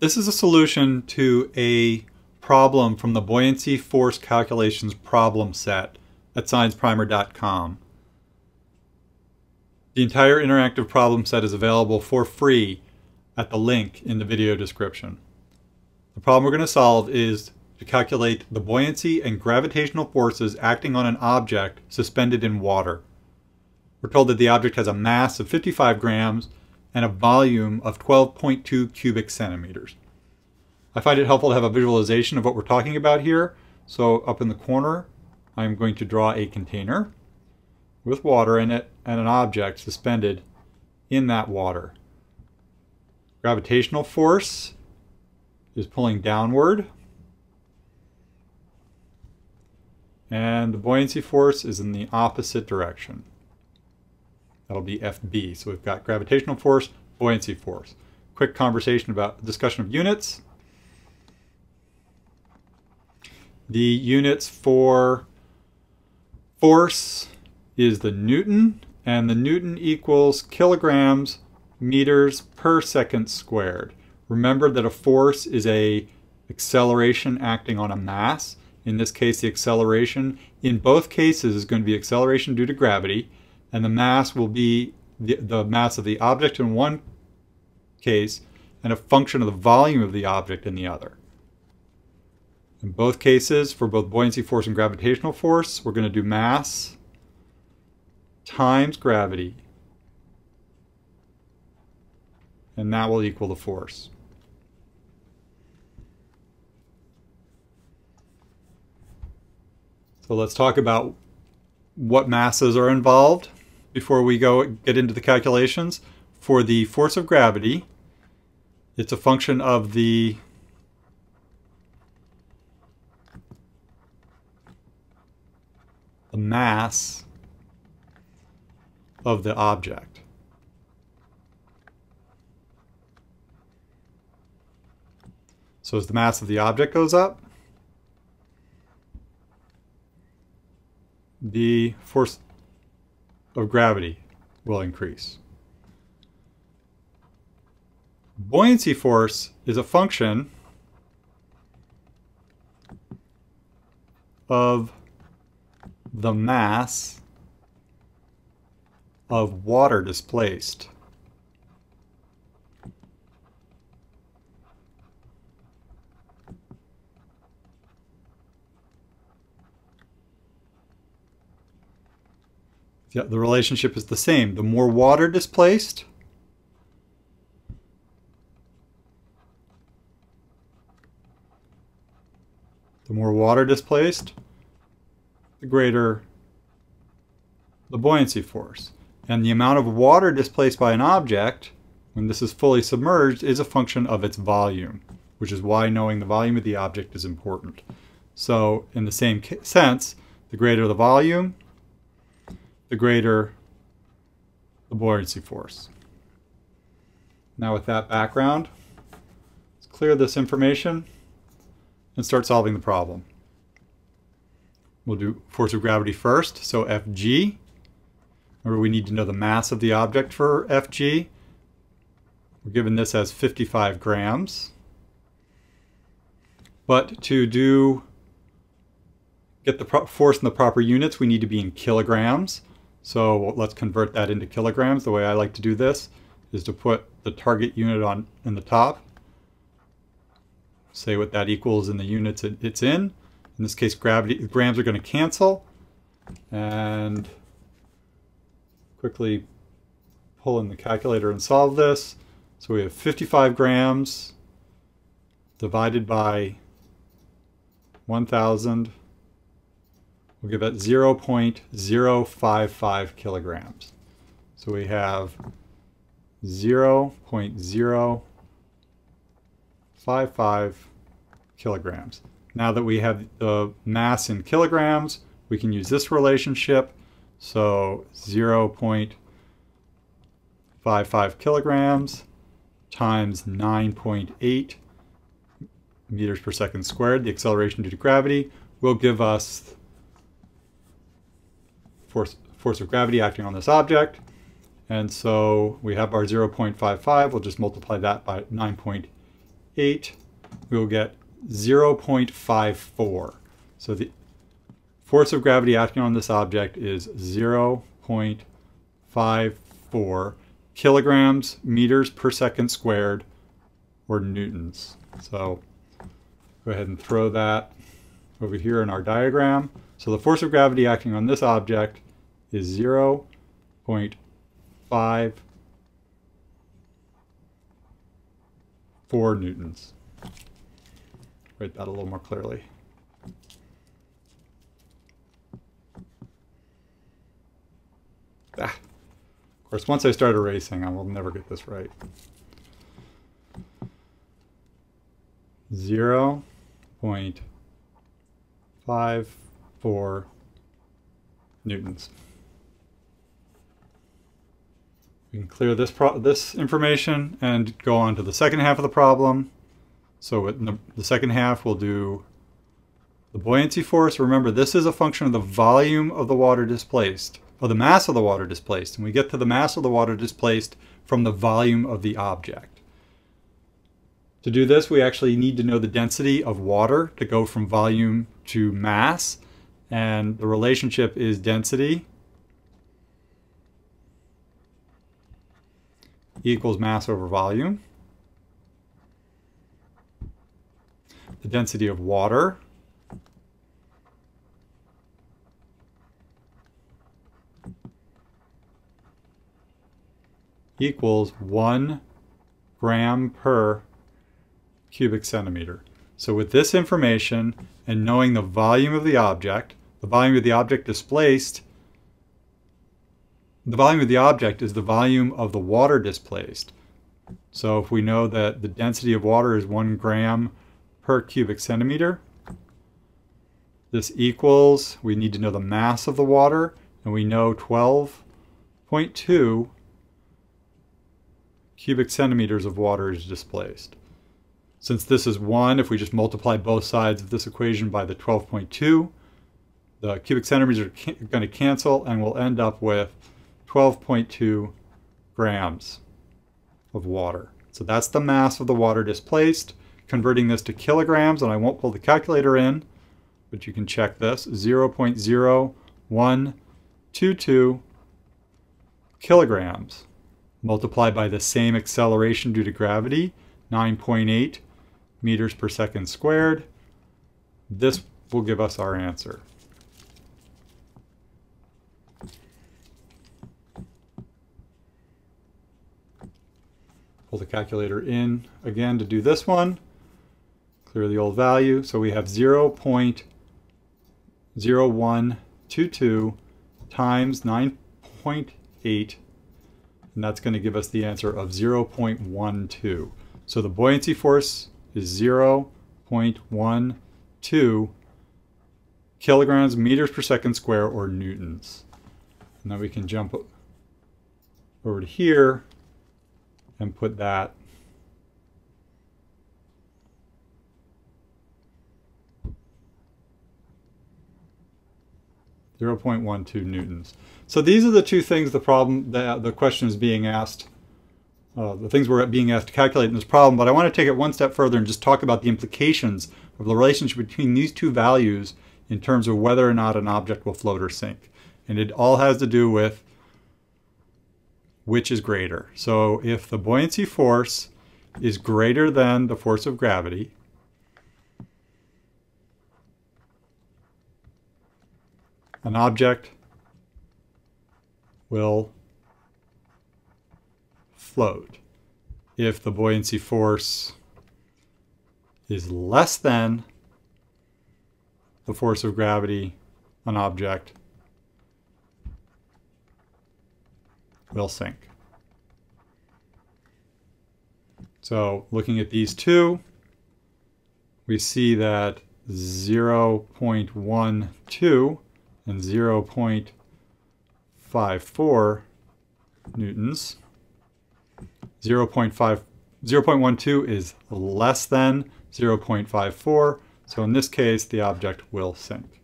This is a solution to a problem from the buoyancy force calculations problem set at scienceprimer.com. The entire interactive problem set is available for free at the link in the video description. The problem we're going to solve is to calculate the buoyancy and gravitational forces acting on an object suspended in water. We're told that the object has a mass of 55 grams and a volume of 12.2 cubic centimeters. I find it helpful to have a visualization of what we're talking about here. So up in the corner, I'm going to draw a container with water in it and an object suspended in that water. Gravitational force is pulling downward. And the buoyancy force is in the opposite direction. That'll be FB. So we've got gravitational force, buoyancy force. Quick conversation about discussion of units. The units for force is the Newton, and the Newton equals kilograms meters per second squared. Remember that a force is a acceleration acting on a mass. In this case, the acceleration in both cases is going to be acceleration due to gravity, and the mass will be the, the mass of the object in one case and a function of the volume of the object in the other. In both cases, for both buoyancy force and gravitational force, we're going to do mass times gravity. And that will equal the force. So let's talk about what masses are involved before we go get into the calculations. For the force of gravity, it's a function of the the mass of the object. So as the mass of the object goes up, the force of gravity will increase. Buoyancy force is a function of the mass of water displaced. Yeah, the relationship is the same. The more water displaced, the more water displaced, the greater the buoyancy force. And the amount of water displaced by an object, when this is fully submerged, is a function of its volume, which is why knowing the volume of the object is important. So in the same sense, the greater the volume, the greater the buoyancy force. Now with that background, let's clear this information and start solving the problem. We'll do force of gravity first, so Fg. Remember we need to know the mass of the object for Fg. We're given this as 55 grams. But to do get the force in the proper units, we need to be in kilograms. So let's convert that into kilograms. The way I like to do this is to put the target unit on in the top, say what that equals in the units it's in. In this case, gravity grams are going to cancel, and quickly pull in the calculator and solve this. So we have 55 grams divided by 1,000 We'll give it 0.055 kilograms. So we have 0.055 kilograms. Now that we have the mass in kilograms, we can use this relationship. So 0.55 kilograms times 9.8 meters per second squared, the acceleration due to gravity, will give us force, force of gravity acting on this object. And so we have our 0.55, we'll just multiply that by 9.8 we will get 0.54. So the force of gravity acting on this object is 0.54 kilograms meters per second squared or newtons. So go ahead and throw that over here in our diagram. So the force of gravity acting on this object is 0 0.54 newtons. Write that a little more clearly. Ah. Of course, once I start erasing, I will never get this right. Zero five four newtons. We can clear this this information and go on to the second half of the problem. So the, the second half, we'll do the buoyancy force. Remember, this is a function of the volume of the water displaced or the mass of the water displaced. And we get to the mass of the water displaced from the volume of the object. To do this, we actually need to know the density of water to go from volume to mass. And the relationship is density equals mass over volume. The density of water equals 1 gram per cubic centimeter. So with this information and knowing the volume of the object, the volume of the object displaced, the volume of the object is the volume of the water displaced. So if we know that the density of water is 1 gram per cubic centimeter, this equals, we need to know the mass of the water, and we know 12.2 cubic centimeters of water is displaced. Since this is 1, if we just multiply both sides of this equation by the 12.2, the cubic centimeters are going to cancel and we'll end up with 12.2 grams of water. So that's the mass of the water displaced. Converting this to kilograms, and I won't pull the calculator in, but you can check this, 0.0122 kilograms multiplied by the same acceleration due to gravity, 9.8 meters per second squared. This will give us our answer. Pull the calculator in again to do this one. Clear the old value. So we have 0.0122 times 9.8 and that's going to give us the answer of 0.12. So the buoyancy force is 0.12 kilograms meters per second square or newtons. And then we can jump over to here and put that Zero point one two newtons. So these are the two things the problem, the, the question is being asked, uh, the things we're being asked to calculate in this problem, but I want to take it one step further and just talk about the implications of the relationship between these two values in terms of whether or not an object will float or sink. And it all has to do with which is greater. So if the buoyancy force is greater than the force of gravity, an object will float. If the buoyancy force is less than the force of gravity, an object will sink. So looking at these two, we see that 0.12 and 0.12 0.54 newtons. 0 0.5, 0 0.12 is less than 0.54, so in this case the object will sink.